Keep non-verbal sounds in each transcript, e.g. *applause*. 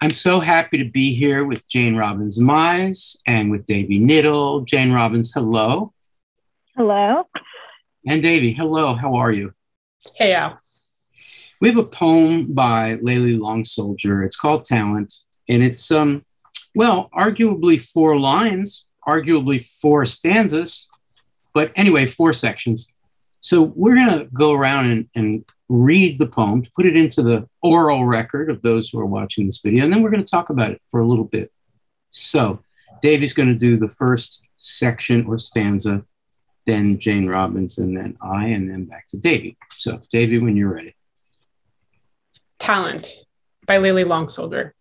I'm so happy to be here with Jane Robbins Mize and with Davy Knittle. Jane Robbins, hello. Hello. And Davy, hello. How are you? Hey, Al. We have a poem by Layli Long Soldier. It's called Talent, and it's um, well, arguably four lines, arguably four stanzas, but anyway, four sections. So we're gonna go around and, and read the poem, to put it into the oral record of those who are watching this video, and then we're going to talk about it for a little bit. So, Davy's going to do the first section or stanza, then Jane Robbins, and then I, and then back to Davy. So, Davy, when you're ready. Talent by Layli Long Soldier.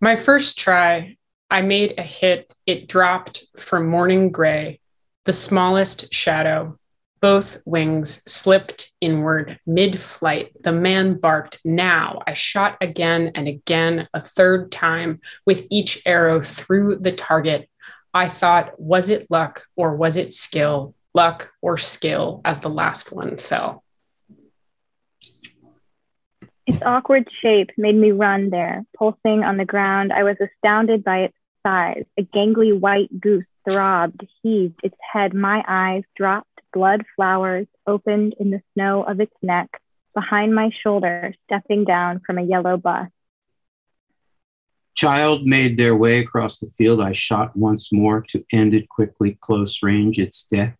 My first try, I made a hit. It dropped from morning gray, the smallest shadow both wings slipped inward mid flight. The man barked, Now! I shot again and again, a third time, with each arrow through the target. I thought, was it luck or was it skill? Luck or skill as the last one fell. Its awkward shape made me run there, pulsing on the ground. I was astounded by its size. A gangly white goose throbbed, heaved its head. My eyes dropped blood flowers opened in the snow of its neck behind my shoulder, stepping down from a yellow bus. Child made their way across the field. I shot once more to end it quickly, close range, its death.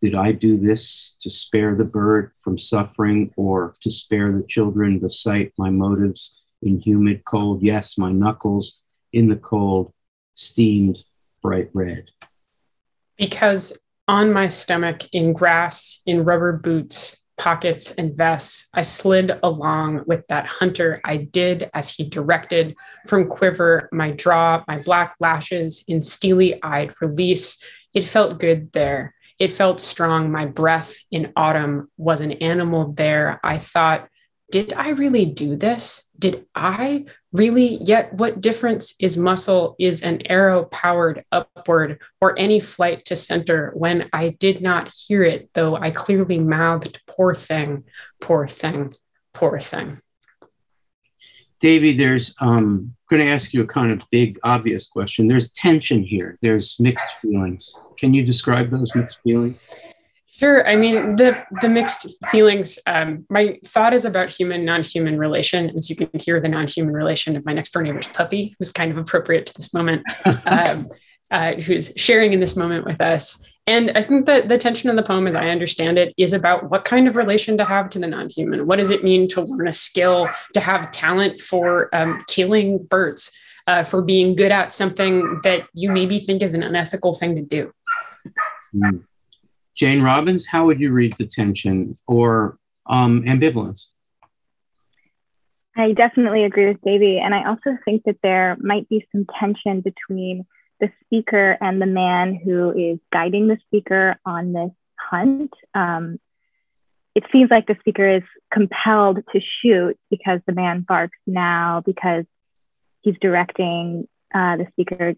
Did I do this to spare the bird from suffering or to spare the children the sight? My motives in humid cold. Yes, my knuckles in the cold steamed bright red. Because on my stomach in grass, in rubber boots, pockets, and vests, I slid along with that hunter. I did as he directed from quiver, my draw, my black lashes in steely eyed release. It felt good there. It felt strong. My breath in autumn was an animal there. I thought, did I really do this? Did I really? Yet, what difference is muscle is an arrow powered upward or any flight to center when I did not hear it, though I clearly mouthed, poor thing, poor thing, poor thing. Davy, there's um, going to ask you a kind of big, obvious question. There's tension here. There's mixed feelings. Can you describe those mixed feelings? Sure. I mean, the the mixed feelings. Um, my thought is about human non-human relation, as you can hear the non-human relation of my next door neighbor's puppy, who's kind of appropriate to this moment, *laughs* um, uh, who's sharing in this moment with us. And I think that the tension of the poem, as I understand it, is about what kind of relation to have to the non-human. What does it mean to learn a skill, to have talent for um, killing birds, uh, for being good at something that you maybe think is an unethical thing to do? Mm. Jane Robbins, how would you read the tension or um, ambivalence? I definitely agree with Davy. And I also think that there might be some tension between the speaker and the man who is guiding the speaker on this hunt. Um, it seems like the speaker is compelled to shoot because the man barks now, because he's directing uh, the speaker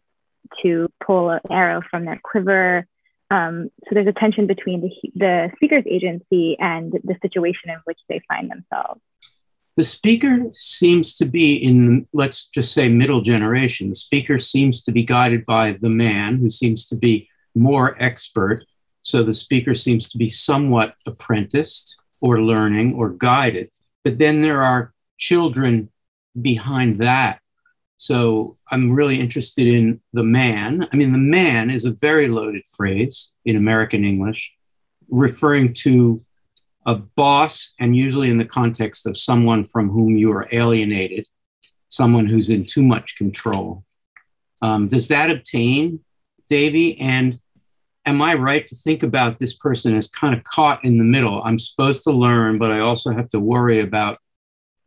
to pull an arrow from their quiver. Um, so there's a tension between the, the speaker's agency and the situation in which they find themselves. The speaker seems to be in, let's just say, middle generation. The speaker seems to be guided by the man who seems to be more expert. So the speaker seems to be somewhat apprenticed or learning or guided. But then there are children behind that so I'm really interested in the man. I mean, the man is a very loaded phrase in American English, referring to a boss, and usually in the context of someone from whom you are alienated, someone who's in too much control. Um, does that obtain, Davy? And am I right to think about this person as kind of caught in the middle? I'm supposed to learn, but I also have to worry about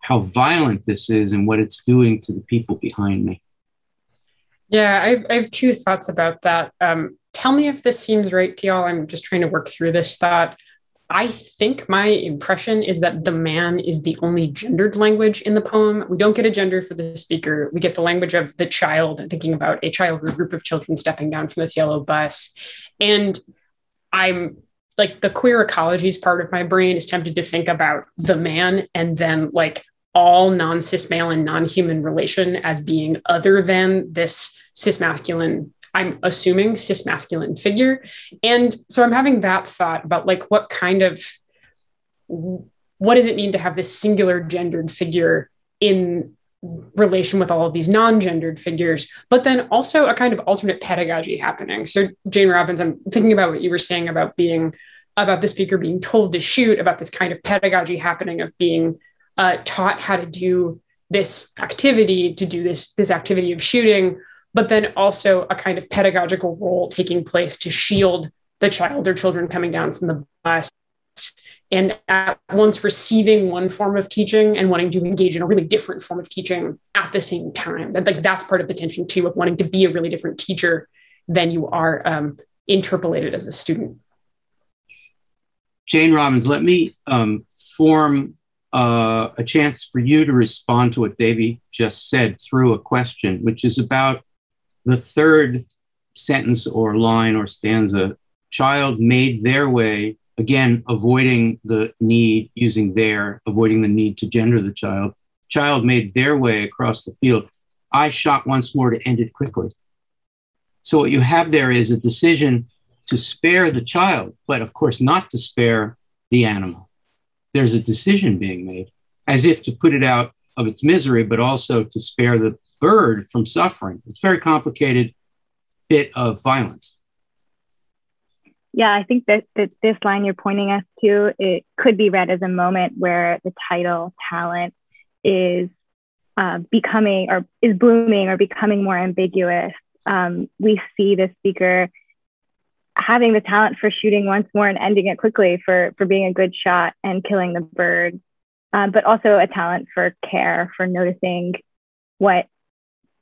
how violent this is and what it's doing to the people behind me. Yeah, I have, I have two thoughts about that. Um, tell me if this seems right to y'all. I'm just trying to work through this thought. I think my impression is that the man is the only gendered language in the poem. We don't get a gender for the speaker. We get the language of the child, thinking about a child or a group of children stepping down from this yellow bus. And I'm like the queer ecologies part of my brain is tempted to think about the man and then like all non cis male and non human relation as being other than this cis masculine I'm assuming cis masculine figure. And so I'm having that thought about like what kind of what does it mean to have this singular gendered figure in relation with all of these non-gendered figures, but then also a kind of alternate pedagogy happening. So Jane Robbins, I'm thinking about what you were saying about being about the speaker being told to shoot, about this kind of pedagogy happening of being uh, taught how to do this activity, to do this this activity of shooting, but then also a kind of pedagogical role taking place to shield the child or children coming down from the bus. And at once receiving one form of teaching and wanting to engage in a really different form of teaching at the same time. That like that's part of the tension too of wanting to be a really different teacher than you are um, interpellated as a student. Jane robbins let me um, form uh, a chance for you to respond to what davy just said through a question which is about the third sentence or line or stanza child made their way again, avoiding the need, using their, avoiding the need to gender the child. Child made their way across the field. I shot once more to end it quickly. So what you have there is a decision to spare the child, but of course not to spare the animal. There's a decision being made as if to put it out of its misery, but also to spare the bird from suffering. It's a very complicated bit of violence yeah, I think that, that this line you're pointing us to, it could be read as a moment where the title talent is uh, becoming or is blooming or becoming more ambiguous. Um, we see the speaker having the talent for shooting once more and ending it quickly for, for being a good shot and killing the bird, um, but also a talent for care, for noticing what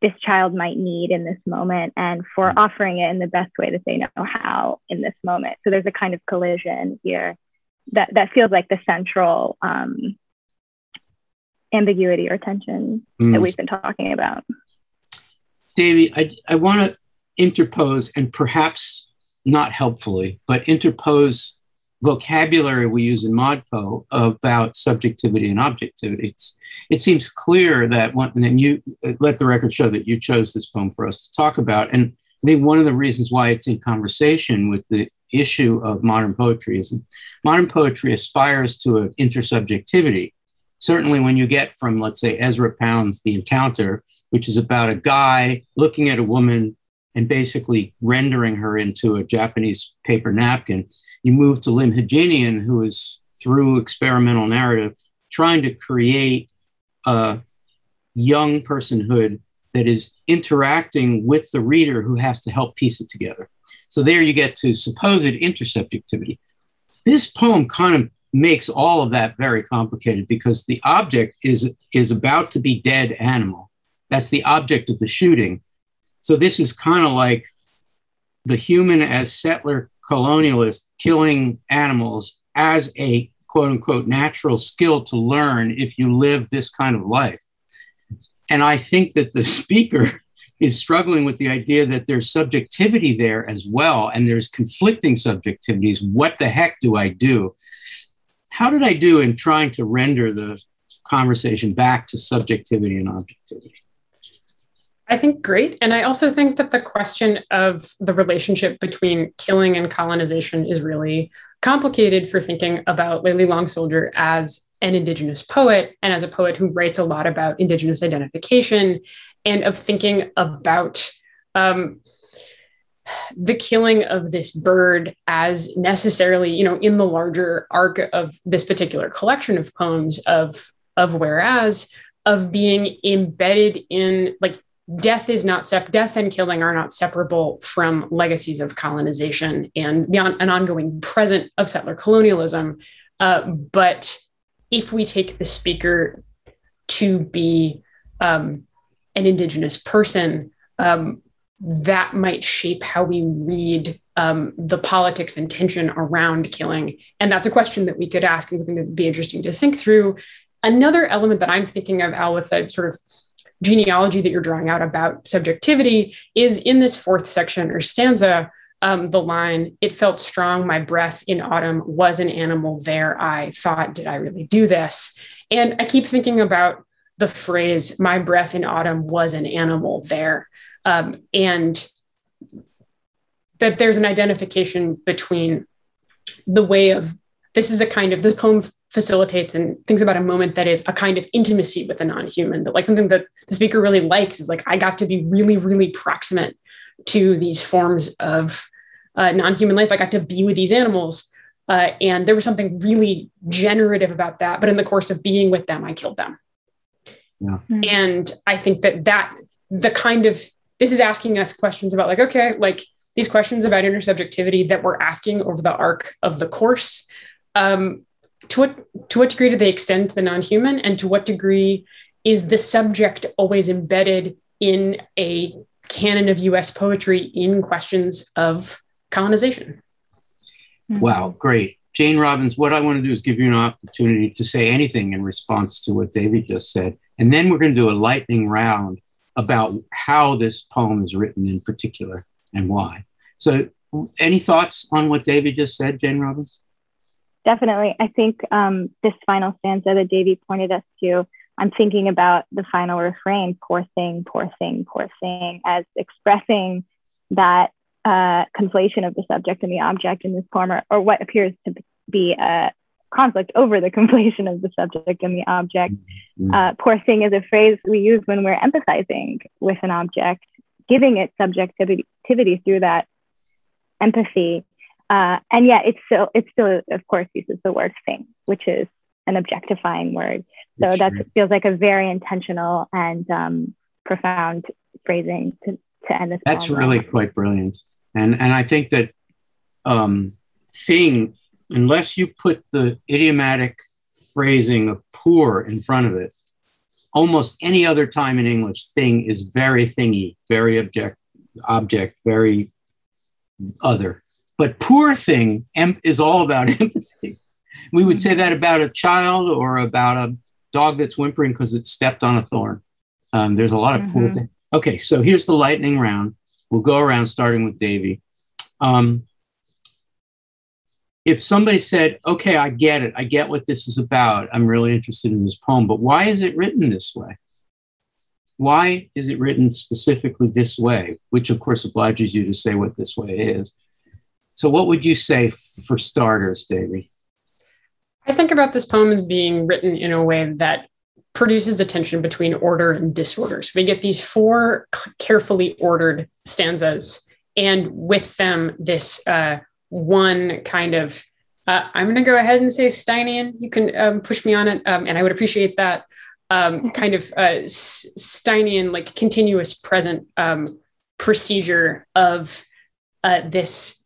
this child might need in this moment and for mm. offering it in the best way that they know how in this moment. So there's a kind of collision here that, that feels like the central um, ambiguity or tension mm. that we've been talking about. Davy, I, I want to interpose and perhaps not helpfully, but interpose vocabulary we use in ModPo about subjectivity and objectivity. It's, it seems clear that one, and then you let the record show that you chose this poem for us to talk about. And I think one of the reasons why it's in conversation with the issue of modern poetry is modern poetry aspires to an intersubjectivity. Certainly, when you get from, let's say, Ezra Pound's The Encounter, which is about a guy looking at a woman and basically rendering her into a Japanese paper napkin. You move to Lyn Hejinian, who is through experimental narrative trying to create a young personhood that is interacting with the reader who has to help piece it together. So there you get to supposed intersubjectivity. This poem kind of makes all of that very complicated because the object is, is about to be dead animal. That's the object of the shooting. So this is kind of like the human as settler colonialist killing animals as a quote unquote natural skill to learn if you live this kind of life. And I think that the *laughs* speaker is struggling with the idea that there's subjectivity there as well, and there's conflicting subjectivities. What the heck do I do? How did I do in trying to render the conversation back to subjectivity and objectivity? I think great. And I also think that the question of the relationship between killing and colonization is really complicated for thinking about Layli Long Soldier as an Indigenous poet and as a poet who writes a lot about Indigenous identification and of thinking about um, the killing of this bird as necessarily, you know, in the larger arc of this particular collection of poems of of whereas of being embedded in like death is not sep- death and killing are not separable from legacies of colonization and the on- an ongoing present of settler colonialism. Uh, but if we take the speaker to be um, an indigenous person, um, that might shape how we read um, the politics and tension around killing. And that's a question that we could ask and something that would be interesting to think through. Another element that I'm thinking of, Al, with a sort of genealogy that you're drawing out about subjectivity is in this fourth section or stanza. Um, the line, it felt strong, my breath in autumn was an animal there. I thought, did I really do this? And I keep thinking about the phrase, my breath in autumn was an animal there. Um, and that there's an identification between the way of this is a kind of this poem facilitates and thinks about a moment that is a kind of intimacy with the non-human that like something that the speaker really likes is like i got to be really really proximate to these forms of uh, non-human life i got to be with these animals uh, and there was something really generative about that but in the course of being with them i killed them yeah. Hmm. and i think that that the kind of this is asking us questions about like okay like these questions about intersubjectivity that we're asking over the arc of the course um, to what to what degree do they extend to the non-human and to what degree is the subject always embedded in a canon of US poetry in questions of colonization? Hmm. Wow, great. Jane Robbins, what I want to do is give you an opportunity to say anything in response to what David just said. And then we're going to do a lightning round about how this poem is written in particular and why. So, any thoughts on what David just said, Jane Robbins? Definitely. I think um, this final stanza that Davy pointed us to, I'm thinking about the final refrain, poor thing, poor thing, poor thing, as expressing that uh, conflation of the subject and the object in this poem, or, or what appears to be a conflict over the *laughs* conflation of the subject and the object. Mm-hmm. Uh, poor thing is a phrase we use when we're empathizing with an object, giving it subjectivity through that empathy. Uh, and yet it's still, it still, of course, uses the word thing, which is an objectifying word. So that feels like a very intentional and um, profound phrasing to, to end this. That's really quite brilliant. And, and I think that um, thing, unless you put the idiomatic phrasing of poor in front of it, almost any other time in English, thing is very thingy, very object, object, very other. But poor thing is all about *laughs* empathy. We would say that about a child or about a dog that's whimpering because it stepped on a thorn. Um, there's a lot of mm-hmm. poor things. Okay, so here's the lightning round. We'll go around starting with Davy. Um, if somebody said, okay, I get it, I get what this is about, I'm really interested in this poem, but why is it written this way? Why is it written specifically this way? Which, of course, obliges you to say what this way is. So, what would you say for starters, Davy? I think about this poem as being written in a way that produces a tension between order and disorder. So, we get these four carefully ordered stanzas, and with them, this uh, one kind of uh, I'm going to go ahead and say Steinian. You can um, push me on it, um, and I would appreciate that um, kind of uh, Steinian, like continuous present um, procedure of uh, this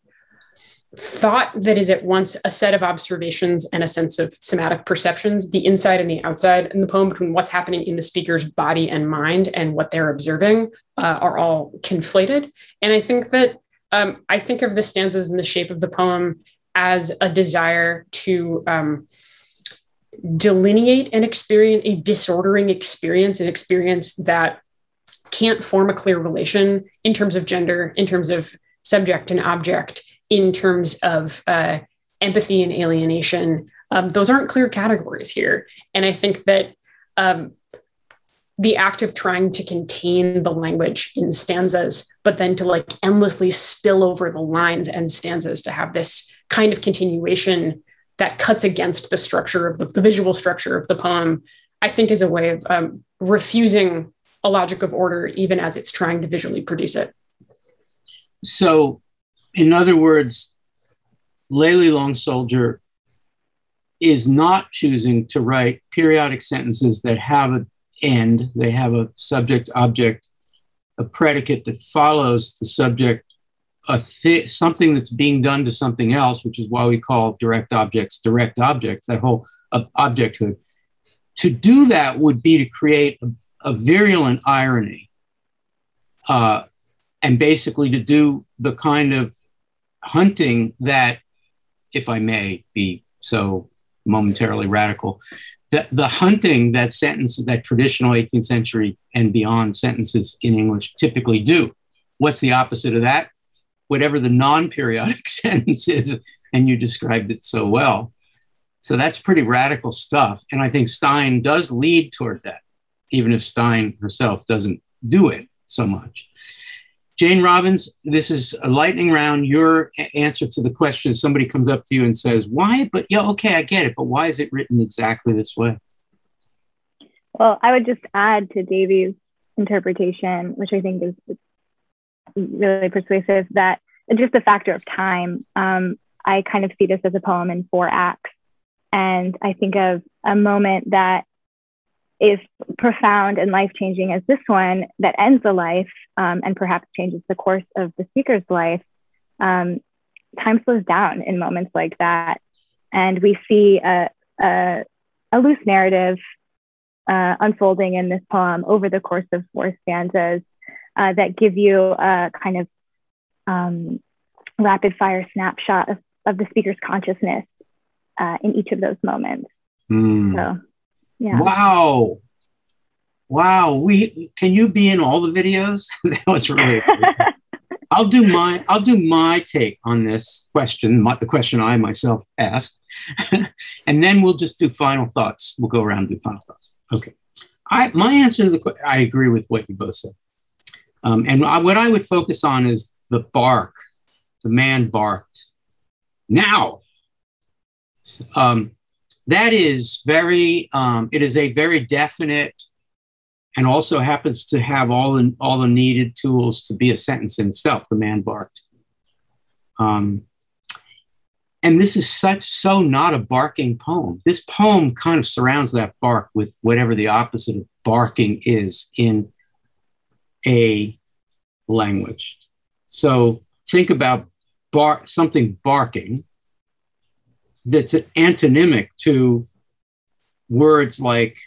thought that is at once a set of observations and a sense of somatic perceptions, the inside and the outside in the poem between what's happening in the speaker's body and mind and what they're observing uh, are all conflated. And I think that um, I think of the stanzas in the shape of the poem as a desire to um, delineate an experience, a disordering experience, an experience that can't form a clear relation in terms of gender, in terms of subject and object, in terms of uh, empathy and alienation. Um, those aren't clear categories here. And I think that um, the act of trying to contain the language in stanzas, but then to like endlessly spill over the lines and stanzas to have this kind of continuation that cuts against the structure of the, the visual structure of the poem, I think is a way of um, refusing a logic of order, even as it's trying to visually produce it. So in other words, Layli Long Soldier is not choosing to write periodic sentences that have an end, they have a subject object, a predicate that follows the subject, a th- something that's being done to something else, which is why we call direct objects direct objects, that whole uh, objecthood. To do that would be to create a, a virulent irony uh, and basically to do the kind of hunting that, if I may be so momentarily radical, the, the hunting that sentence that traditional 18th century and beyond sentences in English typically do. What's the opposite of that? Whatever the non periodic *laughs* sentence is, and you described it so well. So that's pretty radical stuff. And I think Stein does lead toward that, even if Stein herself doesn't do it so much. Jane Robbins, this is a lightning round. Your answer to the question somebody comes up to you and says, Why? But yeah, okay, I get it. But why is it written exactly this way? Well, I would just add to Davy's interpretation, which I think is really persuasive, that just the factor of time. Um, I kind of see this as a poem in four acts. And I think of a moment that is profound and life changing as this one that ends a life um, and perhaps changes the course of the speaker's life. Um, time slows down in moments like that. And we see a, a, a loose narrative uh, unfolding in this poem over the course of four stanzas uh, that give you a kind of um, rapid fire snapshot of, of the speaker's consciousness uh, in each of those moments. Mm. So, yeah. Wow. Wow. We can you be in all the videos? *laughs* that was really *laughs* I'll do my I'll do my take on this question, my, the question I myself asked, *laughs* and then we'll just do final thoughts. We'll go around and do final thoughts. Okay. I my answer to the question, I agree with what you both said, um, and I, what I would focus on is the bark. The man barked. Now, um, that is very, um, it is a very definite and also happens to have all the, all the needed tools to be a sentence in itself. The man barked. Um, and this is such so not a barking poem. This poem kind of surrounds that bark with whatever the opposite of barking is in a language. So think about bar, something barking that's antonymic to words like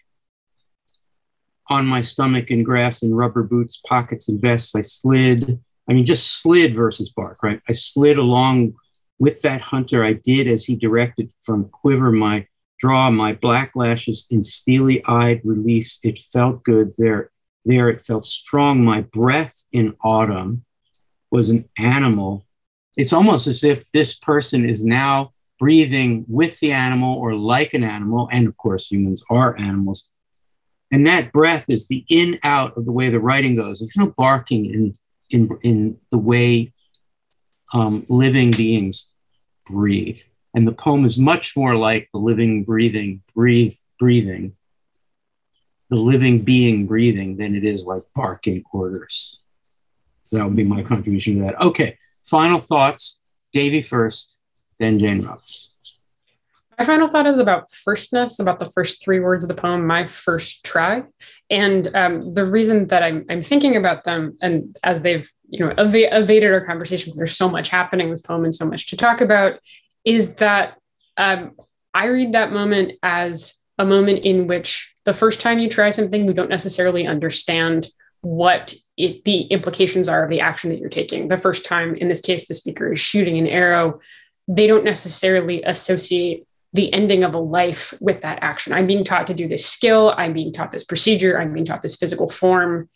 on my stomach in grass and rubber boots, pockets and vests. I slid. I mean, just slid versus bark, right? I slid along with that hunter. I did as he directed from quiver my draw, my black lashes in steely eyed release. It felt good there. There it felt strong. My breath in autumn was an animal. It's almost as if this person is now breathing with the animal or like an animal. And of course, humans are animals. And that breath is the in out of the way the writing goes. There's no barking in, in, in the way um, living beings breathe. And the poem is much more like the living, breathing, breathe, breathing, the living being breathing than it is like barking orders. So that would be my contribution to that. Okay, final thoughts. Davy first then Jane Robbins. My final thought is about firstness, about the first three words of the poem, my first try. And um, the reason that I'm, I'm thinking about them, and as they've you know ev- evaded our conversations, there's so much happening in this poem and so much to talk about, is that um, I read that moment as a moment in which the first time you try something, you don't necessarily understand what it, the implications are of the action that you're taking. The first time, in this case, the speaker is shooting an arrow they don't necessarily associate the ending of a life with that action. I'm being taught to do this skill, I'm being taught this procedure, I'm being taught this physical form.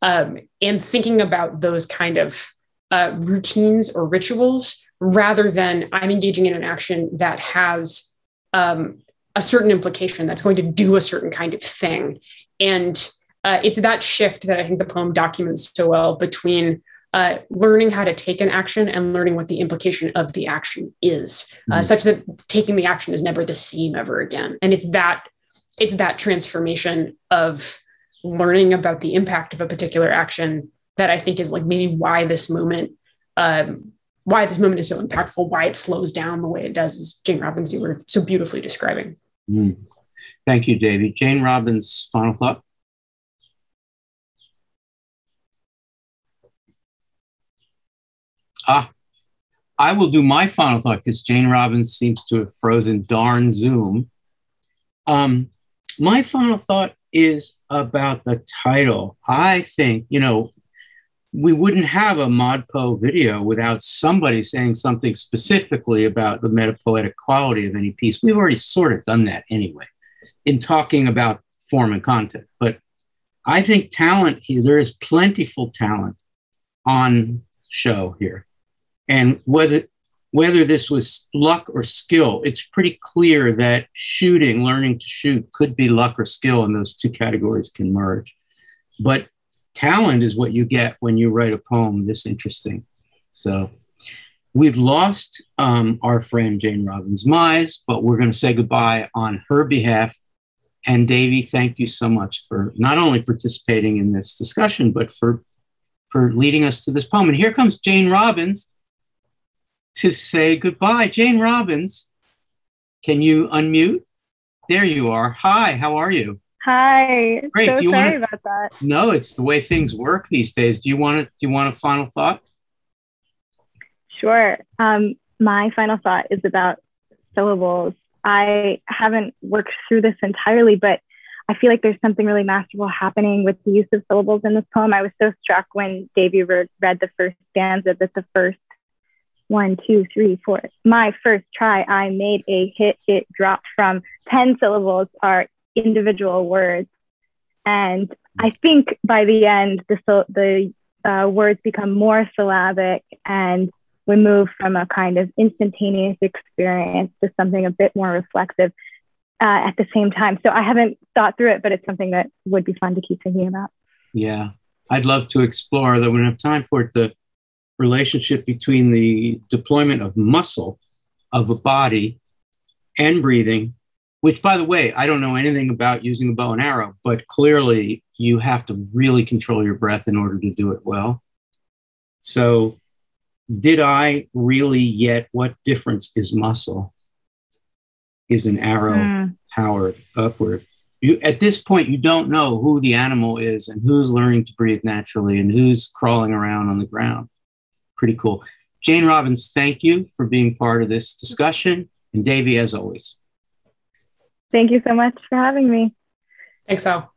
Um, and thinking about those kind of uh, routines or rituals rather than I'm engaging in an action that has um, a certain implication that's going to do a certain kind of thing. And uh, it's that shift that I think the poem documents so well between uh, learning how to take an action and learning what the implication of the action is, uh, mm-hmm. such that taking the action is never the same ever again. And it's that it's that transformation of learning about the impact of a particular action that I think is like maybe why this moment, um, why this moment is so impactful, why it slows down the way it does, as Jane Robbins you were so beautifully describing. Mm. Thank you, David. Jane Robbins, final thought. Ah, I will do my final thought because Jane Robbins seems to have frozen darn Zoom. Um, my final thought is about the title. I think, you know, we wouldn't have a ModPo video without somebody saying something specifically about the metapoetic quality of any piece. We've already sort of done that anyway in talking about form and content. But I think talent here, there is plentiful talent on show here. And whether whether this was luck or skill, it's pretty clear that shooting, learning to shoot, could be luck or skill, and those two categories can merge. But talent is what you get when you write a poem this interesting. So we've lost um, our friend Jane Robbins Mize, but we're going to say goodbye on her behalf. And Davy, thank you so much for not only participating in this discussion, but for for leading us to this poem. And here comes Jane Robbins to say goodbye. Jane Robbins, can you unmute? There you are. Hi, how are you? Hi. Great. So do you sorry wanna, about that. No, it's the way things work these days. Do you want to? Do you want a final thought? Sure. Um, my final thought is about syllables. I haven't worked through this entirely, but I feel like there's something really masterful happening with the use of syllables in this poem. I was so struck when Davy read, read the first stanza that the first one, two, three, four. My first try, I made a hit. It dropped from 10 syllables are individual words. And I think by the end, the, the uh, words become more syllabic and we move from a kind of instantaneous experience to something a bit more reflective uh, at the same time. So I haven't thought through it, but it's something that would be fun to keep thinking about. Yeah, I'd love to explore, though we don't have time for it, the relationship between the deployment of muscle of a body and breathing, which, by the way, I don't know anything about using a bow and arrow, but clearly you have to really control your breath in order to do it well. So, did I really yet? What difference is muscle? Is an arrow mm. powered upward? You, at this point, you don't know who the animal is and who's learning to breathe naturally and who's crawling around on the ground pretty cool. Jane Robbins, thank you for being part of this discussion. And Davy, as always. Thank you so much for having me. Thanks, Al.